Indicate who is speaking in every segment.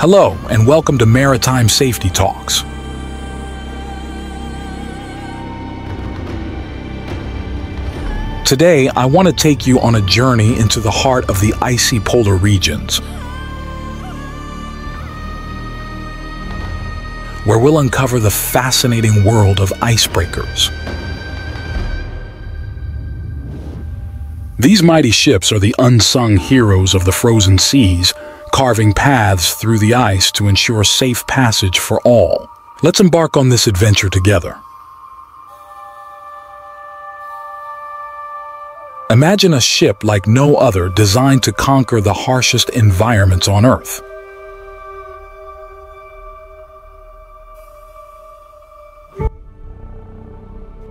Speaker 1: Hello, and welcome to Maritime Safety Talks. Today, I want to take you on a journey into the heart of the icy polar regions, where we'll uncover the fascinating world of icebreakers. These mighty ships are the unsung heroes of the frozen seas, carving paths through the ice to ensure safe passage for all. Let's embark on this adventure together. Imagine a ship like no other designed to conquer the harshest environments on Earth.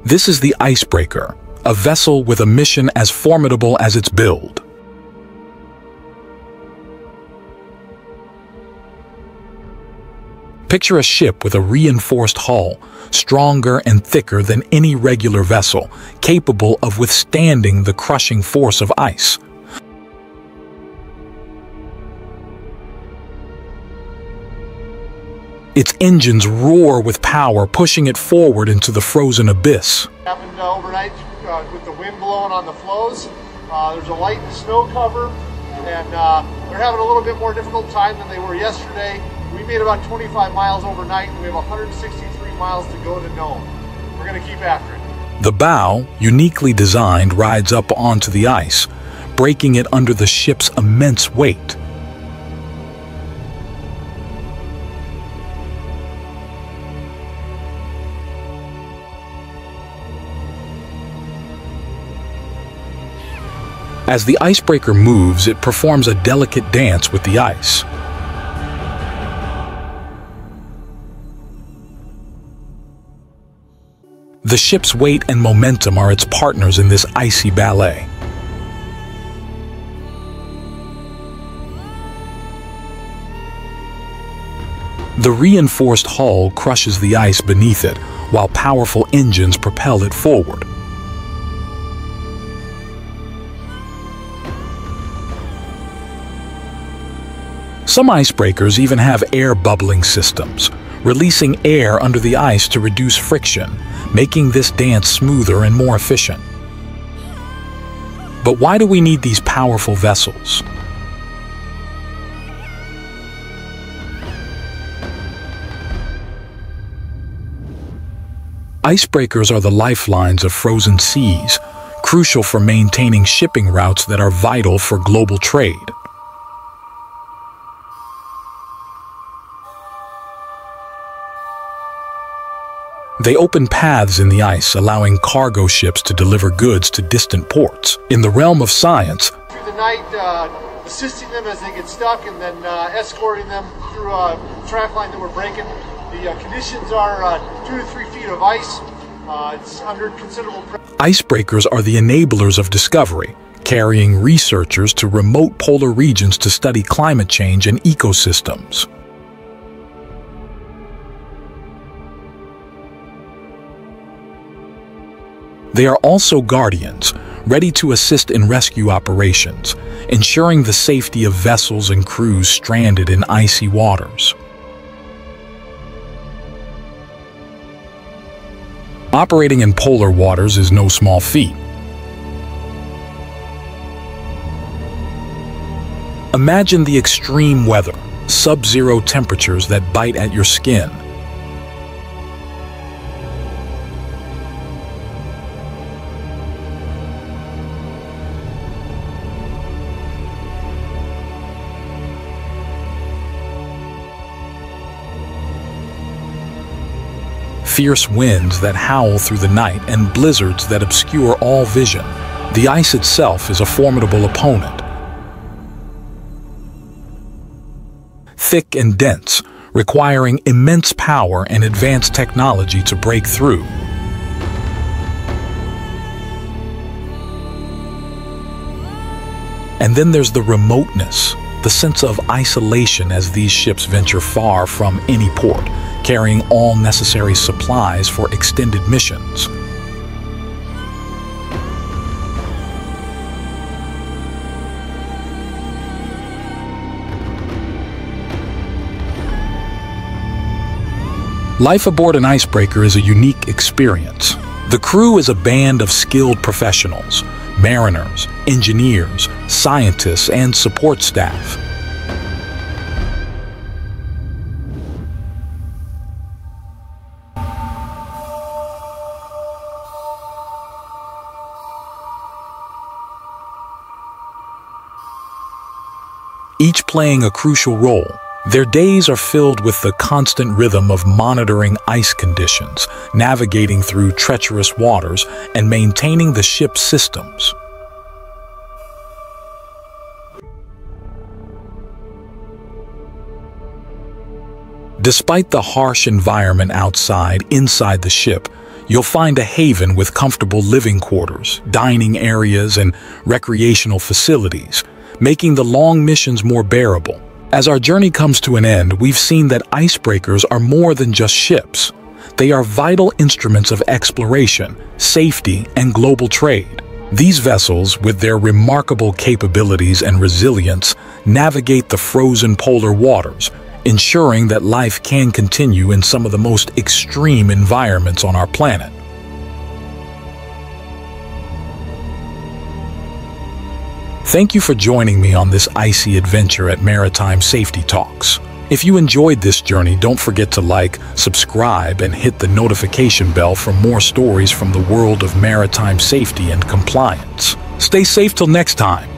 Speaker 1: This is the Icebreaker, a vessel with a mission as formidable as its build. Picture a ship with a reinforced hull, stronger and thicker than any regular vessel, capable of withstanding the crushing force of ice. Its engines roar with power, pushing it forward into the frozen abyss.
Speaker 2: Happened overnight uh, with the wind blowing on the floes. Uh, there's a light snow cover, and uh, they're having a little bit more difficult time than they were yesterday. We made about 25 miles overnight, and we have 163 miles to go to Nome. We're going to keep after it.
Speaker 1: The bow, uniquely designed, rides up onto the ice, breaking it under the ship's immense weight. As the icebreaker moves, it performs a delicate dance with the ice. The ship's weight and momentum are its partners in this icy ballet. The reinforced hull crushes the ice beneath it, while powerful engines propel it forward. Some icebreakers even have air bubbling systems, releasing air under the ice to reduce friction, making this dance smoother and more efficient. But why do we need these powerful vessels? Icebreakers are the lifelines of frozen seas, crucial for maintaining shipping routes that are vital for global trade. They open paths in the ice, allowing cargo ships to deliver goods to distant ports. In the realm of science,
Speaker 2: Through the night, uh, assisting them as they get stuck and then uh, escorting them through a track line that we're breaking. The uh, conditions are uh, two to three feet of ice. Uh, it's under considerable pressure.
Speaker 1: icebreakers are the enablers of discovery, carrying researchers to remote polar regions to study climate change and ecosystems. They are also guardians, ready to assist in rescue operations, ensuring the safety of vessels and crews stranded in icy waters. Operating in polar waters is no small feat. Imagine the extreme weather, sub-zero temperatures that bite at your skin, fierce winds that howl through the night, and blizzards that obscure all vision. The ice itself is a formidable opponent. Thick and dense, requiring immense power and advanced technology to break through. And then there's the remoteness, the sense of isolation as these ships venture far from any port, carrying all necessary supplies for extended missions. Life aboard an icebreaker is a unique experience. The crew is a band of skilled professionals, mariners, engineers, scientists, and support staff. Each playing a crucial role. Their days are filled with the constant rhythm of monitoring ice conditions, navigating through treacherous waters, and maintaining the ship's systems. Despite the harsh environment outside, inside the ship, you'll find a haven with comfortable living quarters, dining areas, and recreational facilities – making the long missions more bearable. As our journey comes to an end, we've seen that icebreakers are more than just ships. They are vital instruments of exploration, safety, and global trade. These vessels, with their remarkable capabilities and resilience, navigate the frozen polar waters, ensuring that life can continue in some of the most extreme environments on our planet. Thank you for joining me on this icy adventure at Maritime Safety Talks. If you enjoyed this journey, don't forget to like, subscribe, and hit the notification bell for more stories from the world of maritime safety and compliance. Stay safe till next time.